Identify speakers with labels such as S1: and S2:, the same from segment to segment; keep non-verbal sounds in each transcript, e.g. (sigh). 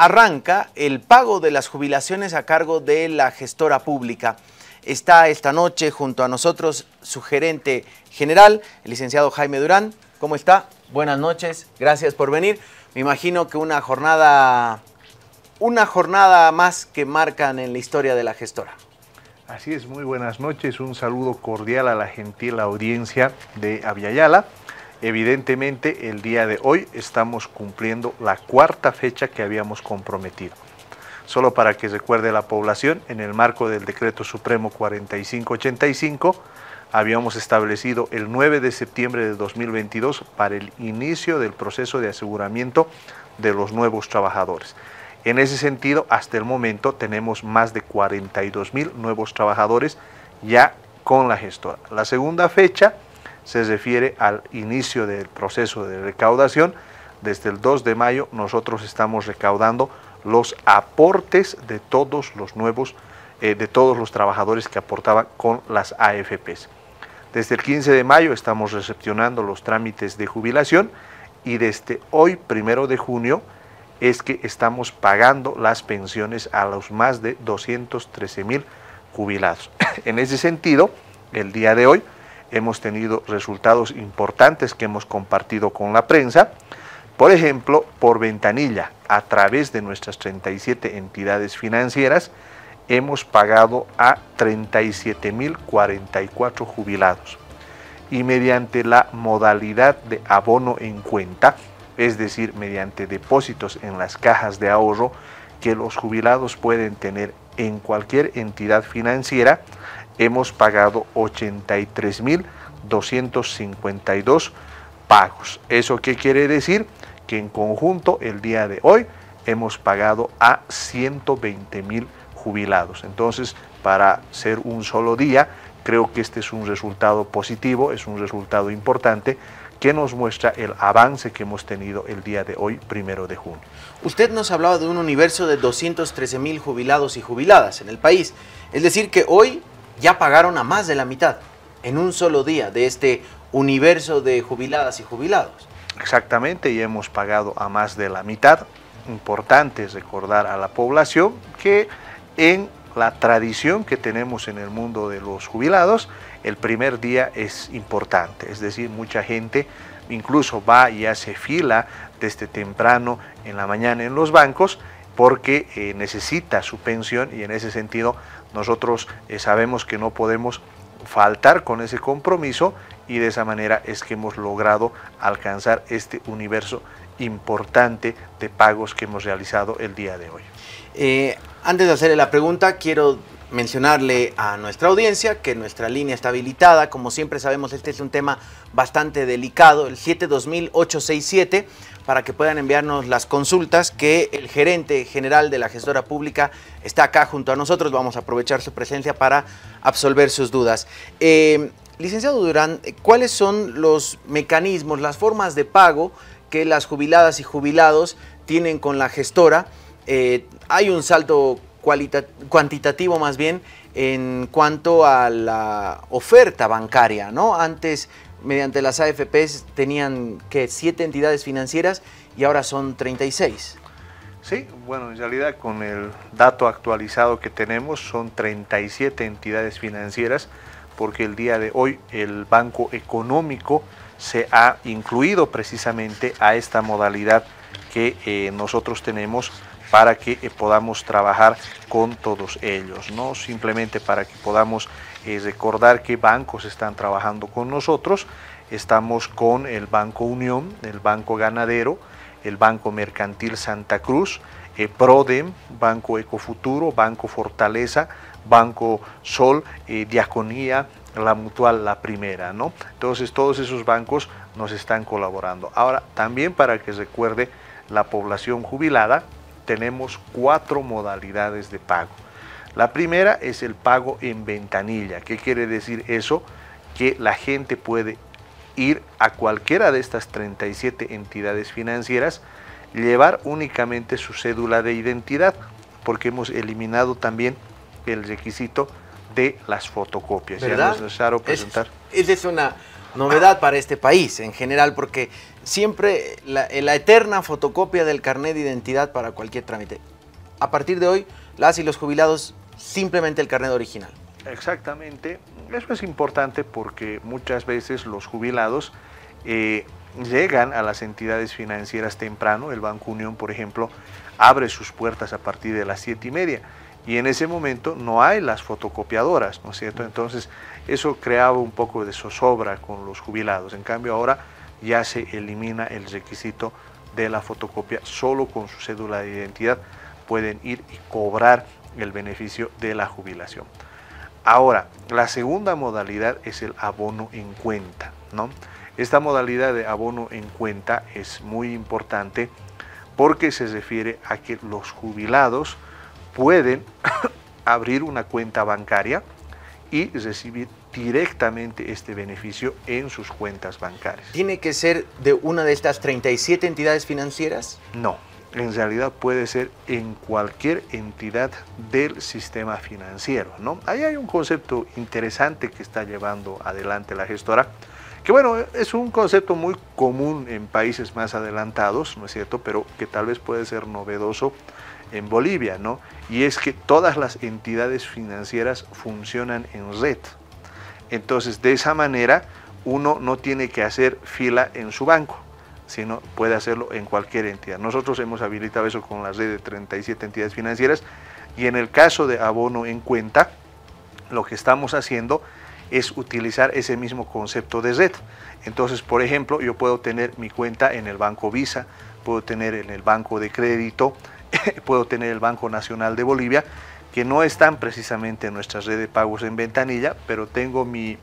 S1: arranca el pago de las jubilaciones a cargo de la gestora pública. Está esta noche junto a nosotros su gerente general, el licenciado Jaime Durán. ¿Cómo está? Buenas noches, gracias por venir. Me imagino que una jornada, una jornada más que marcan en la historia de la gestora.
S2: Así es, muy buenas noches, un saludo cordial a la gentil audiencia de Aviala. Evidentemente, el día de hoy estamos cumpliendo la cuarta fecha que habíamos comprometido. Solo para que recuerde la población, en el marco del Decreto Supremo 4585, habíamos establecido el 9 de septiembre de 2022 para el inicio del proceso de aseguramiento de los nuevos trabajadores. En ese sentido, hasta el momento tenemos más de 42 mil nuevos trabajadores ya con la gestora. La segunda fecha se refiere al inicio del proceso de recaudación. Desde el 2 de mayo nosotros estamos recaudando los aportes de todos los nuevos, eh, de todos los trabajadores que aportaban con las AFPs. Desde el 15 de mayo estamos recepcionando los trámites de jubilación y desde hoy, primero de junio, es que estamos pagando las pensiones a los más de 213 mil jubilados. (coughs) en ese sentido, el día de hoy hemos tenido resultados importantes que hemos compartido con la prensa. Por ejemplo, por ventanilla, a través de nuestras 37 entidades financieras, hemos pagado a 37.044 jubilados. Y mediante la modalidad de abono en cuenta, es decir, mediante depósitos en las cajas de ahorro que los jubilados pueden tener en cualquier entidad financiera, hemos pagado 83.252 pagos. ¿Eso qué quiere decir? Que en conjunto el día de hoy hemos pagado a 120.000 jubilados. Entonces, para ser un solo día, creo que este es un resultado positivo, es un resultado importante que nos muestra el avance que hemos tenido el día de hoy, primero de junio.
S1: Usted nos hablaba de un universo de 213 mil jubilados y jubiladas en el país. Es decir, que hoy ya pagaron a más de la mitad en un solo día de este universo de jubiladas y jubilados.
S2: Exactamente, y hemos pagado a más de la mitad. Importante es recordar a la población que en la tradición que tenemos en el mundo de los jubilados, el primer día es importante, es decir, mucha gente incluso va y hace fila desde temprano en la mañana en los bancos porque eh, necesita su pensión y en ese sentido nosotros eh, sabemos que no podemos faltar con ese compromiso y de esa manera es que hemos logrado alcanzar este universo importante de pagos que hemos realizado el día de hoy.
S1: Eh, antes de hacerle la pregunta, quiero mencionarle a nuestra audiencia que nuestra línea está habilitada. Como siempre sabemos, este es un tema bastante delicado, el 720-867, para que puedan enviarnos las consultas que el gerente general de la gestora pública está acá junto a nosotros. Vamos a aprovechar su presencia para absolver sus dudas. Eh, licenciado Durán, ¿cuáles son los mecanismos, las formas de pago que las jubiladas y jubilados tienen con la gestora? Eh, hay un salto cuantitativo más bien en cuanto a la oferta bancaria, ¿no? Antes, mediante las AFPs, tenían que siete entidades financieras y ahora son 36.
S2: Sí, bueno, en realidad con el dato actualizado que tenemos son 37 entidades financieras porque el día de hoy el Banco Económico se ha incluido precisamente a esta modalidad que eh, nosotros tenemos para que eh, podamos trabajar con todos ellos, no simplemente para que podamos eh, recordar que bancos están trabajando con nosotros. Estamos con el Banco Unión, el Banco Ganadero, el Banco Mercantil Santa Cruz, eh, Prodem, Banco Ecofuturo, Banco Fortaleza, Banco Sol, Diaconía, la Mutual, la primera, ¿no? Entonces todos esos bancos nos están colaborando. Ahora, también para que recuerde la población jubilada, tenemos cuatro modalidades de pago. La primera es el pago en ventanilla. ¿Qué quiere decir eso? Que la gente puede ir a cualquiera de estas 37 entidades financieras, llevar únicamente su cédula de identidad, porque hemos eliminado también el requisito de las fotocopias.
S1: ¿Verdad? Ya necesario presentar. Es, es una, novedad para este país en general, porque siempre la, la eterna fotocopia del carnet de identidad para cualquier trámite. A partir de hoy, las y los jubilados, simplemente el carnet original.
S2: Exactamente. Eso es importante porque muchas veces los jubilados eh, llegan a las entidades financieras temprano. El Banco Unión, por ejemplo, abre sus puertas a partir de las siete y media y en ese momento no hay las fotocopiadoras, ¿no es cierto? Entonces eso creaba un poco de zozobra con los jubilados. En cambio ahora ya se elimina el requisito de la fotocopia, solo con su cédula de identidad pueden ir y cobrar el beneficio de la jubilación. Ahora, la segunda modalidad es el abono en cuenta, ¿no? Esta modalidad de abono en cuenta es muy importante porque se refiere a que los jubilados pueden (coughs) abrir una cuenta bancaria y recibir directamente este beneficio en sus cuentas bancarias.
S1: ¿Tiene que ser de una de estas 37 entidades financieras?
S2: No, en realidad puede ser en cualquier entidad del sistema financiero. ¿no? Ahí hay un concepto interesante que está llevando adelante la gestora, que bueno, es un concepto muy común en países más adelantados, ¿no es cierto? Pero que tal vez puede ser novedoso en Bolivia, ¿no? Y es que todas las entidades financieras funcionan en red. Entonces, de esa manera, uno no tiene que hacer fila en su banco sino puede hacerlo en cualquier entidad. Nosotros hemos habilitado eso con la red de 37 entidades financieras y en el caso de abono en cuenta, lo que estamos haciendo es utilizar ese mismo concepto de red. Entonces, por ejemplo, yo puedo tener mi cuenta en el Banco Visa, puedo tener en el Banco de Crédito, (laughs) puedo tener el Banco Nacional de Bolivia, que no están precisamente en nuestra red de pagos en ventanilla, pero tengo mi,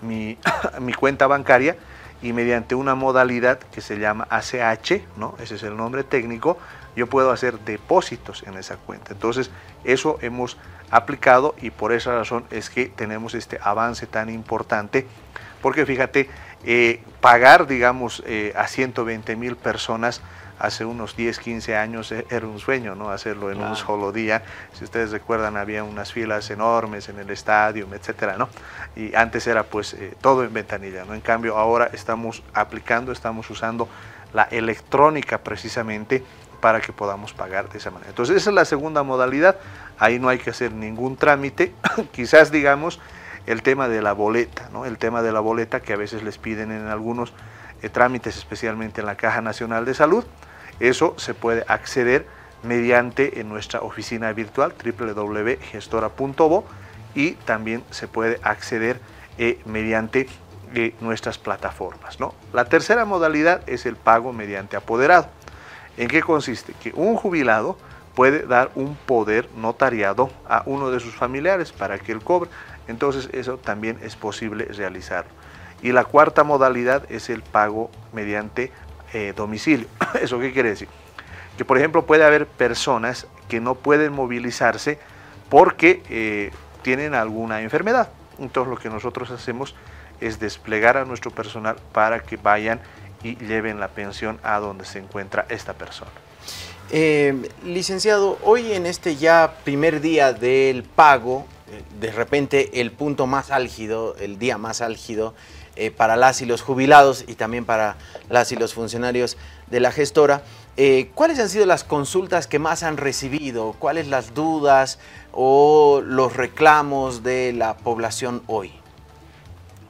S2: mi, (coughs) mi cuenta bancaria y mediante una modalidad que se llama ACH, ¿no? ese es el nombre técnico, yo puedo hacer depósitos en esa cuenta. Entonces, eso hemos aplicado y por esa razón es que tenemos este avance tan importante, porque fíjate, eh, pagar, digamos, eh, a 120 mil personas hace unos 10, 15 años e, era un sueño, ¿no? Hacerlo en un solo día. Si ustedes recuerdan, había unas filas enormes en el estadio, etcétera, ¿no? Y antes era pues eh, todo en ventanilla, ¿no? En cambio, ahora estamos aplicando, estamos usando la electrónica precisamente para que podamos pagar de esa manera. Entonces, esa es la segunda modalidad. Ahí no hay que hacer ningún trámite. (coughs) Quizás, digamos, el tema de la boleta, ¿no? El tema de la boleta que a veces les piden en algunos eh, trámites, especialmente en la Caja Nacional de Salud. Eso se puede acceder mediante en nuestra oficina virtual www.gestora.bo y también se puede acceder eh, mediante eh, nuestras plataformas. ¿no? La tercera modalidad es el pago mediante apoderado. ¿En qué consiste? Que un jubilado puede dar un poder notariado a uno de sus familiares para que él cobre. Entonces eso también es posible realizarlo. Y la cuarta modalidad es el pago mediante eh, domicilio. (coughs) ¿Eso qué quiere decir? Que por ejemplo puede haber personas que no pueden movilizarse porque eh, tienen alguna enfermedad. Entonces lo que nosotros hacemos es desplegar a nuestro personal para que vayan y lleven la pensión a donde se encuentra esta persona.
S1: Eh, licenciado, hoy en este ya primer día del pago, de repente el punto más álgido, el día más álgido, eh, para las y los jubilados y también para las y los funcionarios de la gestora. Eh, ¿Cuáles han sido las consultas que más han recibido? ¿Cuáles las dudas o los reclamos de la población hoy?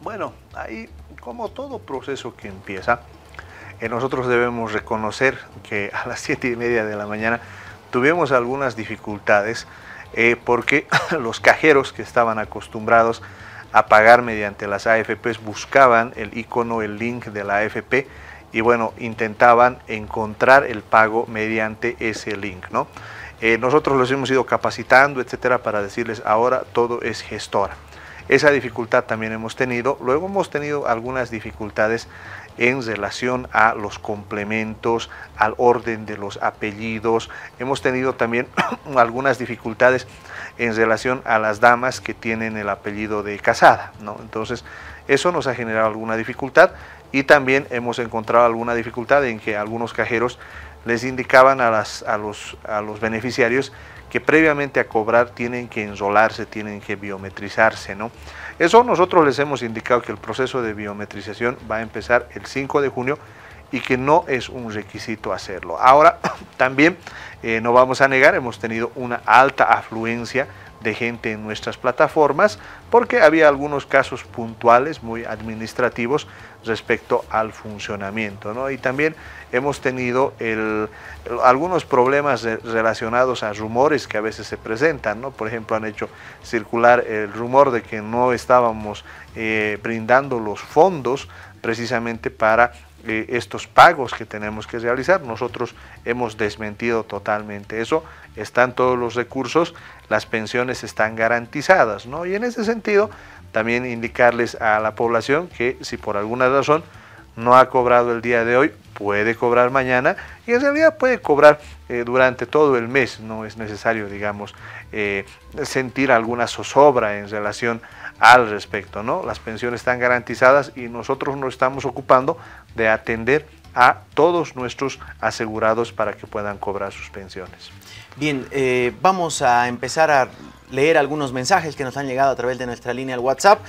S2: Bueno, ahí como todo proceso que empieza, eh, nosotros debemos reconocer que a las siete y media de la mañana tuvimos algunas dificultades porque (laughs) los cajeros que estaban acostumbrados a pagar mediante las AFPs buscaban el icono, el link de la AFP y bueno, intentaban encontrar el pago mediante ese link, ¿no? Eh, nosotros los hemos ido capacitando, etcétera, para decirles ahora todo es gestora. Esa dificultad también hemos tenido. Luego hemos tenido algunas dificultades en relación a los complementos, al orden de los apellidos. Hemos tenido también (clears throat) algunas dificultades en relación a las damas que tienen el apellido de casada. ¿no? Entonces, eso nos ha generado alguna dificultad y también hemos encontrado alguna dificultad en que algunos cajeros les indicaban a, las, a, los, a los beneficiarios que previamente a cobrar tienen que enrolarse, tienen que biometrizarse. ¿no? Eso nosotros les hemos indicado que el proceso de biometrización va a empezar el 5 de junio y que no es un requisito hacerlo. Ahora, (clears throat) también eh, no vamos a negar, hemos tenido una alta afluencia de gente en nuestras plataformas porque había algunos casos puntuales muy administrativos respecto al funcionamiento. ¿no? Y también hemos tenido algunos problemas relacionados a rumores que a veces se presentan. ¿no? Por ejemplo, han hecho circular el rumor de que no estábamos eh, brindando los fondos precisamente para eh, estos pagos que tenemos que realizar. Nosotros hemos desmentido totalmente eso. Están todos los recursos, las pensiones están garantizadas. ¿no? Y en ese sentido, también indicarles a la población que si por alguna razón no ha cobrado el día de hoy, puede cobrar mañana y en realidad puede cobrar eh, durante todo el mes. No es necesario, digamos, eh, sentir alguna zozobra en relación al respecto. ¿no? Las pensiones están garantizadas y nosotros nos estamos ocupando de atender a todos nuestros asegurados para que puedan cobrar sus pensiones.
S1: Bien, eh, vamos a empezar a leer algunos mensajes que nos han llegado a través de nuestra línea al WhatsApp.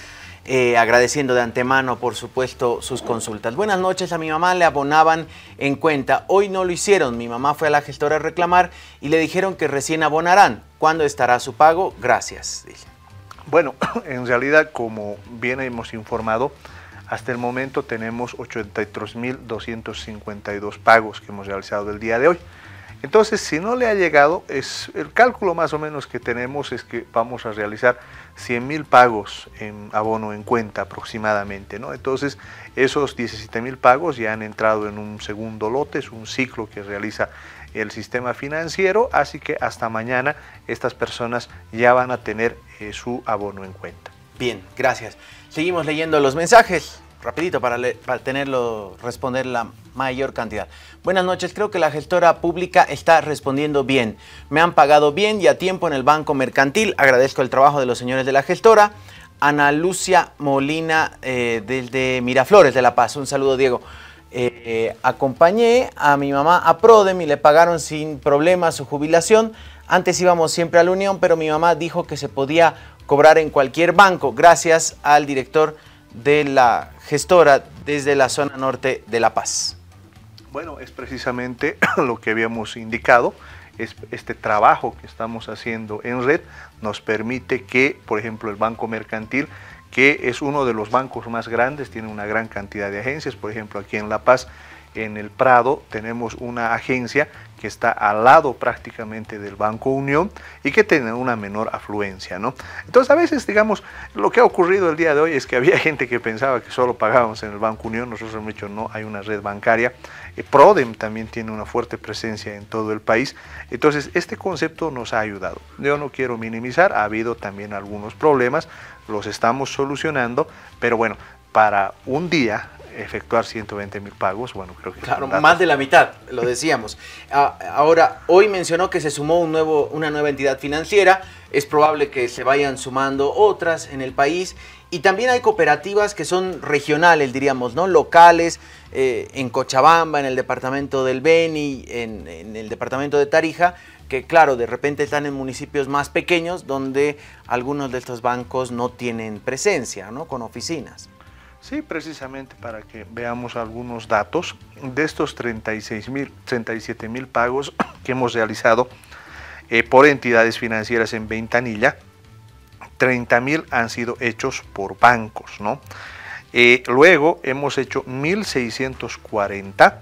S1: Eh, agradeciendo de antemano, por supuesto, sus consultas. Buenas noches, a mi mamá le abonaban en cuenta. Hoy no lo hicieron. Mi mamá fue a la gestora a reclamar y le dijeron que recién abonarán. ¿Cuándo estará su pago? Gracias.
S2: Bueno, (coughs) en realidad, como bien hemos informado, hasta el momento tenemos 83.252 pagos que hemos realizado el día de hoy. Entonces, si no le ha llegado, es el cálculo más o menos que tenemos es que vamos a realizar 100 mil pagos en abono en cuenta aproximadamente. ¿no? Entonces, esos 17 mil pagos ya han entrado en un segundo lote, es un ciclo que realiza el sistema financiero, así que hasta mañana estas personas ya van a tener eh, su abono en cuenta.
S1: Bien, gracias. Seguimos leyendo los mensajes rapidito para, tenerlo, responder la mayor cantidad. Buenas noches, creo que la gestora pública está respondiendo bien. Me han pagado bien y a tiempo en el Banco Mercantil. Agradezco el trabajo de los señores de la gestora. Ana Lucia Molina eh, desde Miraflores de La Paz. Un saludo, Diego. Eh, acompañé a mi mamá a Prodem y le pagaron sin problema su jubilación. Antes íbamos siempre a la Unión, pero mi mamá dijo que se podía cobrar en cualquier banco, gracias al director de la gestora desde la zona norte de La Paz?
S2: Bueno, es precisamente (clears throat) lo que habíamos indicado. Es este trabajo que estamos haciendo en red nos permite que, por ejemplo, el Banco Mercantil, que es uno de los bancos más grandes, tiene una gran cantidad de agencias, por ejemplo, aquí en La Paz, en el Prado, tenemos una agencia que está al lado prácticamente del Banco Unión y que tiene una menor afluencia, ¿no? Entonces a veces, digamos, lo que ha ocurrido el día de hoy es que (laughs) había gente que pensaba que solo pagábamos en el Banco Unión, nosotros hemos dicho no, hay una red bancaria, eh, Prodem también tiene una fuerte presencia en todo el país, entonces este concepto nos ha ayudado. Yo no quiero minimizar, ha habido también algunos problemas, los estamos solucionando, pero bueno, para un día efectuar 120 mil pagos, bueno, creo que...
S1: Claro, más de la mitad, lo decíamos. Ah, ahora, hoy mencionó que se sumó un nuevo, una nueva entidad financiera, es probable que se vayan sumando otras en el país y también hay cooperativas que son regionales, diríamos, ¿no? Locales, eh, en Cochabamba, en el departamento del Beni, en, en el departamento de Tarija, que claro, de repente están en municipios más pequeños donde algunos de estos bancos no tienen presencia, ¿no? Con oficinas.
S2: Sí, precisamente para que veamos algunos datos de estos 36 mil, 37 mil pagos (coughs) que hemos realizado eh, por entidades financieras en Ventanilla, 30 mil han sido hechos por bancos, ¿no? Eh, luego hemos hecho 1.640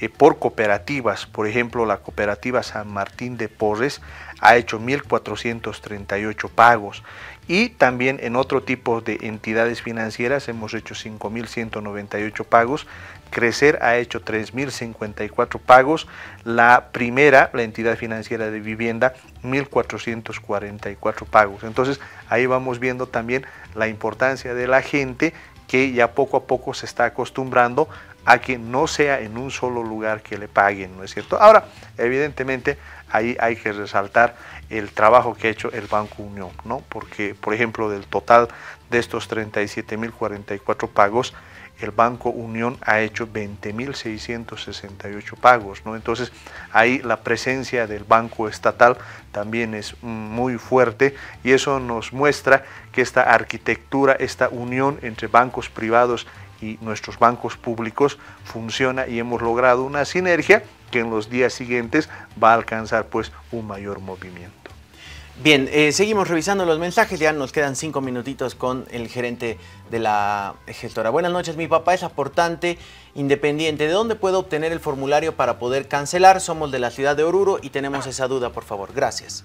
S2: eh, por cooperativas, por ejemplo la cooperativa San Martín de Porres ha hecho 1.438 pagos y también en otro tipo de entidades financieras hemos hecho 5.198 pagos, Crecer ha hecho 3.054 pagos, la primera, la entidad financiera de vivienda, 1.444 pagos. Entonces ahí vamos viendo también la importancia de la gente que ya poco a poco se está acostumbrando a que no sea en un solo lugar que le paguen, ¿no es cierto? Ahora, evidentemente, ahí hay que resaltar el trabajo que ha hecho el Banco Unión, ¿no? Porque, por ejemplo, del total de estos 37.044 pagos, el Banco Unión ha hecho 20.668 pagos. ¿no? Entonces ahí la presencia del Banco Estatal también es muy fuerte y eso nos muestra que esta arquitectura, esta unión entre bancos privados y nuestros bancos públicos funciona y hemos logrado una sinergia que en los días siguientes va a alcanzar pues un mayor movimiento.
S1: Bien, eh, seguimos revisando los mensajes, ya nos quedan cinco minutitos con el gerente de la gestora. Buenas noches, mi papá es aportante independiente. ¿De dónde puedo obtener el formulario para poder cancelar? Somos de la ciudad de Oruro y tenemos esa duda, por favor. Gracias.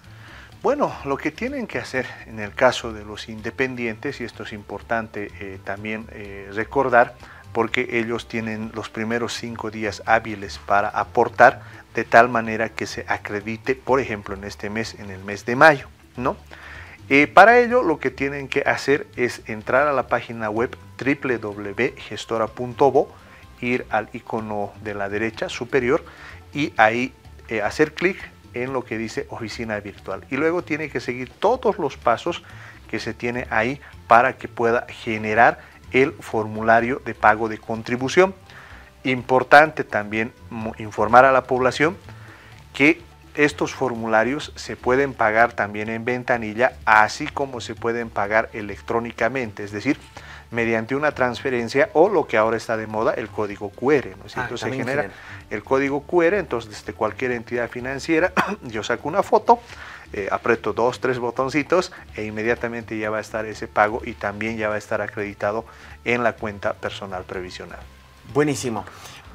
S2: Bueno, lo que tienen que hacer en el caso de los independientes, y esto es importante eh, también eh, recordar, porque ellos tienen los primeros cinco días hábiles para aportar de tal manera que se acredite, por ejemplo, en este mes, en el mes de mayo, ¿no? Eh, para ello lo que tienen que hacer es entrar a la página web www.gestora.bo, ir al icono de la derecha superior y ahí eh, hacer clic en lo que dice oficina virtual. Y luego tiene que seguir todos los pasos que se tiene ahí para que pueda generar el formulario de pago de contribución. Importante también informar a la población que estos formularios se pueden pagar también en ventanilla, así como se pueden pagar electrónicamente, es decir, mediante una transferencia o lo que ahora está de moda, el código QR. ¿no? Ah, entonces se genera el código QR, entonces desde cualquier entidad financiera (clears throat) yo saco una foto, eh, aprieto dos, tres botoncitos e inmediatamente ya va a estar ese pago y también ya va a estar acreditado en la cuenta personal previsional.
S1: Buenísimo.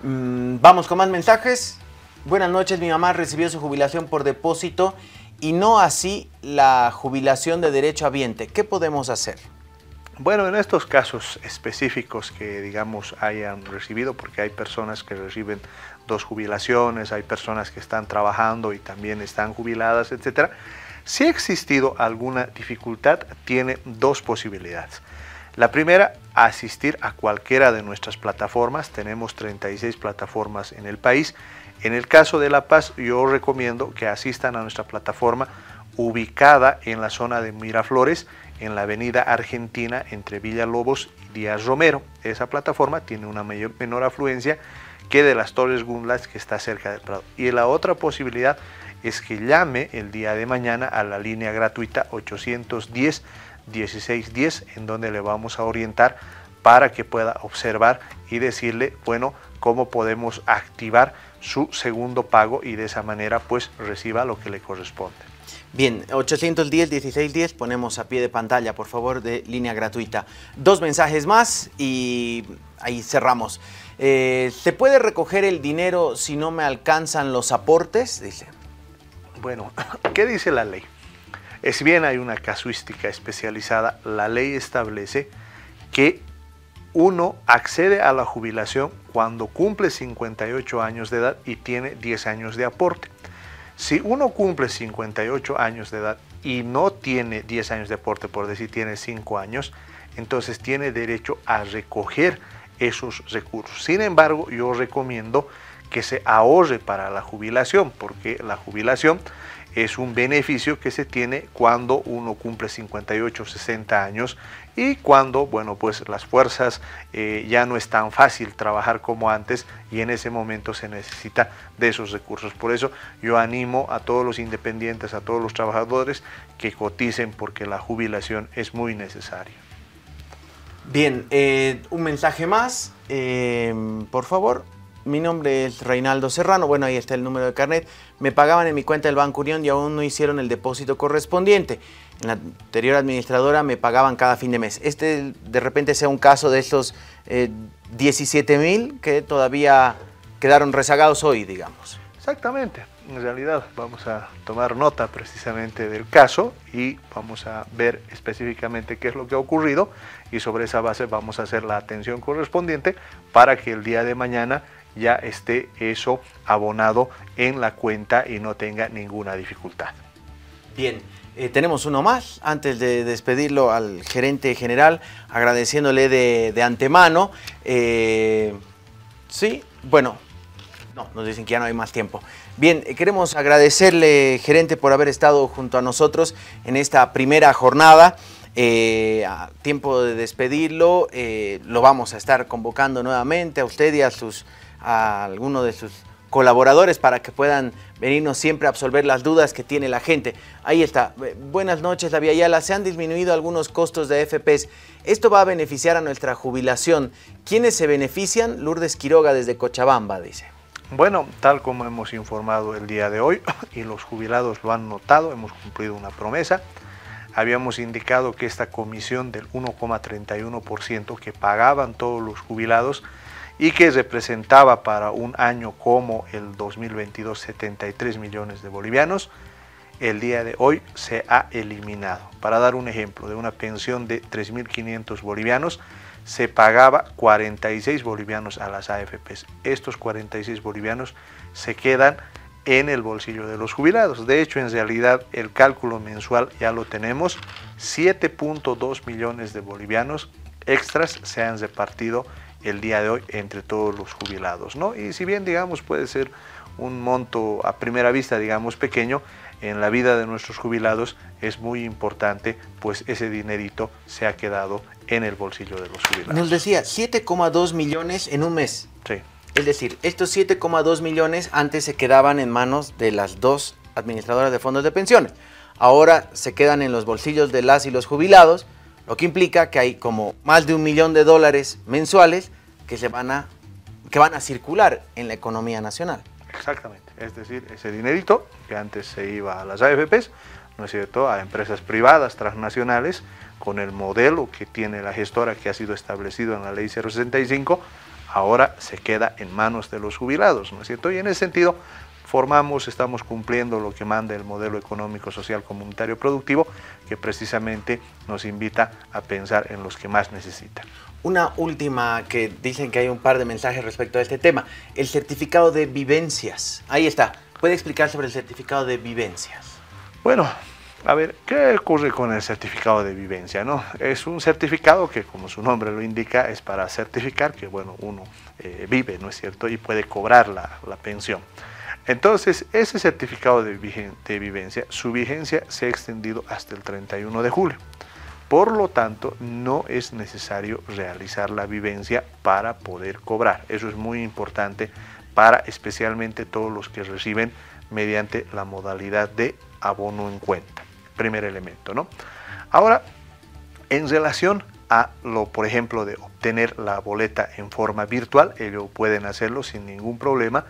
S1: Mm, vamos con más mensajes. Buenas noches, mi mamá recibió su jubilación por depósito y no así la jubilación de derecho habiente. ¿Qué podemos hacer?
S2: Bueno, en estos casos específicos que digamos hayan recibido, porque hay personas que reciben dos jubilaciones, hay personas que están trabajando y también están jubiladas, etcétera. Si ha existido alguna dificultad, tiene dos posibilidades. La primera, asistir a cualquiera de nuestras plataformas. Tenemos 36 plataformas en el país. En el caso de La Paz, yo recomiendo que asistan a nuestra plataforma ubicada en la zona de Miraflores, en la avenida Argentina entre Villalobos y Díaz Romero. Esa plataforma tiene una menor afluencia que de las Torres Gunlas que está cerca del Prado. Y la otra posibilidad es que llame el día de mañana a la línea gratuita 810 1610 en donde le vamos a orientar para que pueda observar y decirle, bueno, cómo podemos activar su segundo pago y de esa manera pues reciba lo que le corresponde.
S1: Bien, 810-1610 ponemos a pie de pantalla, por favor, de línea gratuita. Dos mensajes más y ahí cerramos. Eh, ¿Se puede recoger el dinero si no me alcanzan los aportes? Dice.
S2: Bueno, (laughs) ¿qué dice la ley? Es bien hay una casuística especializada, la ley establece que uno accede a la jubilación cuando cumple 58 años de edad y tiene 10 años de aporte. Si uno cumple 58 años de edad y no tiene 10 años de aporte, por decir tiene 5 años, entonces tiene derecho a recoger esos recursos. Sin embargo, yo recomiendo que se ahorre para la jubilación, porque la jubilación es un beneficio que se tiene cuando uno cumple 58, 60 años y cuando, bueno, pues las fuerzas eh, ya no es tan fácil trabajar como antes y en ese momento se necesita de esos recursos. Por eso yo animo a todos los independientes, a todos los trabajadores que coticen porque la jubilación es muy necesaria.
S1: Bien, eh, un mensaje más, eh, por favor. Mi nombre es Reinaldo Serrano, bueno, ahí está el número de carnet. Me pagaban en mi cuenta del Banco Unión y aún no hicieron el depósito correspondiente. En la anterior administradora me pagaban cada fin de mes. Este de repente sea un caso de estos 17 eh, mil que todavía quedaron rezagados hoy, digamos.
S2: Exactamente. En realidad vamos a tomar nota precisamente del caso y vamos a ver específicamente qué es lo que ha ocurrido y sobre esa base vamos a hacer la atención correspondiente para que el día de mañana ya esté eso abonado en la cuenta y no tenga ninguna dificultad.
S1: Bien, eh, tenemos uno más antes de despedirlo al gerente general, agradeciéndole de, antemano. Eh, sí, bueno, no, nos dicen que ya no hay más tiempo. Bien, eh, queremos agradecerle, gerente, por haber estado junto a nosotros en esta primera jornada. A tiempo de despedirlo, lo vamos a estar convocando nuevamente a usted y a, sus, a alguno de sus colaboradores para que puedan venirnos siempre a absolver las dudas que tiene la gente. Ahí está. Buenas noches, la Yala. Se han disminuido algunos costos de FPs. Esto va a beneficiar a nuestra jubilación. ¿Quiénes se benefician? Lourdes Quiroga desde Cochabamba, dice.
S2: Bueno, tal como hemos informado el día de hoy (laughs) y los jubilados lo han notado, hemos cumplido una promesa. Habíamos indicado que esta comisión del 1,31% que pagaban todos los jubilados y que representaba para un año como el 2022 73 millones de bolivianos, el día de hoy se ha eliminado. Para dar un ejemplo, de una pensión de 3.500 bolivianos, se pagaba 46 bolivianos a las AFPs. Estos 46 bolivianos se quedan en el bolsillo de los jubilados. De hecho, en realidad, el cálculo mensual ya lo tenemos. 7.2 millones de bolivianos extras se han repartido el día de hoy entre todos los jubilados. ¿no? Y si bien, digamos, puede ser un monto a primera vista, digamos, pequeño, en la vida de nuestros jubilados es muy importante, pues ese dinerito se ha quedado en el bolsillo de los jubilados.
S1: Nos decía 7,2 millones en un mes.
S2: Sí.
S1: Es decir, estos 7,2 millones antes se quedaban en manos de las dos administradoras de fondos de pensiones. Ahora se quedan en los bolsillos de las y los jubilados, lo que implica que hay como más de un millón de dólares mensuales que, se van, a, que van a circular en la economía nacional.
S2: Exactamente, es decir, ese dinerito que antes se iba a las AFPs, ¿no es cierto?, a empresas privadas transnacionales, con el modelo que tiene la gestora que ha sido establecido en la ley 065, ahora se queda en manos de los jubilados, ¿no es cierto? Y en ese sentido formamos, estamos cumpliendo lo que manda el modelo económico, social, comunitario, productivo, que precisamente nos invita a pensar en los que más necesitan.
S1: Una última que dicen que hay un par de mensajes respecto a este tema, el certificado de vivencias. Ahí está, ¿puede explicar sobre el certificado de vivencias?
S2: Bueno, a ver, ¿qué ocurre con el certificado de vivencia? No? Es un certificado que, como su nombre lo indica, es para certificar que bueno, uno eh, vive, ¿no es cierto? Y puede cobrar la, pensión. Entonces, ese certificado de, de vivencia, su vigencia se ha extendido hasta el 31 de julio. Por lo tanto, no es necesario realizar la vivencia para poder cobrar. Eso es muy importante para especialmente todos los que reciben mediante la modalidad de abono en cuenta primer elemento. ¿no? Ahora, en relación a lo, por ejemplo, de obtener la boleta en forma virtual, ellos pueden hacerlo sin ningún problema.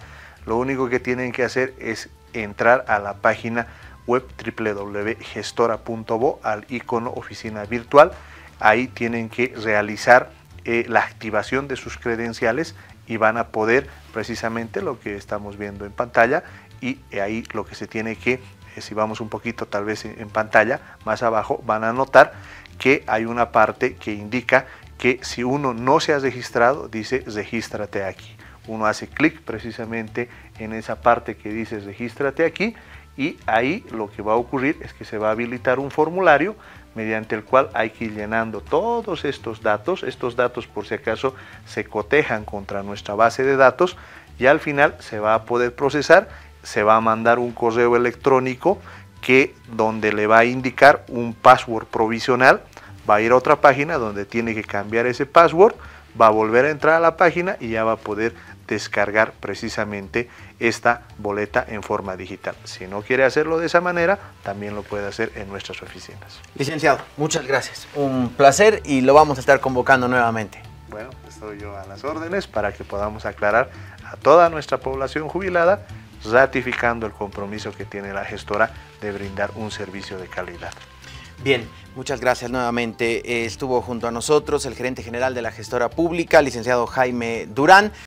S2: Lo único que tienen que hacer es entrar a la página web www.gestora.bo al icono oficina virtual. Ahí tienen que realizar eh, la activación de sus credenciales y van a poder precisamente lo que estamos viendo en pantalla y ahí lo que se tiene que si vamos un poquito tal vez en pantalla, más abajo, van a notar que hay una parte que indica que si uno no se ha registrado, dice regístrate aquí. Uno hace clic precisamente en esa parte que dice regístrate aquí y ahí lo que va a ocurrir es que se va a habilitar un formulario mediante el cual hay que ir llenando todos estos datos. Estos datos por si acaso se cotejan contra nuestra base de datos y al final se va a poder procesar se va a mandar un correo electrónico que donde le va a indicar un password provisional, va a ir a otra página donde tiene que cambiar ese password, va a volver a entrar a la página y ya va a poder descargar precisamente esta boleta en forma digital. Si no quiere hacerlo de esa manera, también lo puede hacer en nuestras oficinas.
S1: Licenciado, muchas gracias. Un placer y lo vamos a estar convocando nuevamente.
S2: Bueno, estoy yo a las órdenes para que podamos aclarar a toda nuestra población jubilada ratificando el compromiso que tiene la gestora de brindar un servicio de calidad.
S1: Bien, muchas gracias nuevamente. Eh, estuvo junto a nosotros el gerente general de la gestora pública, licenciado Jaime Durán.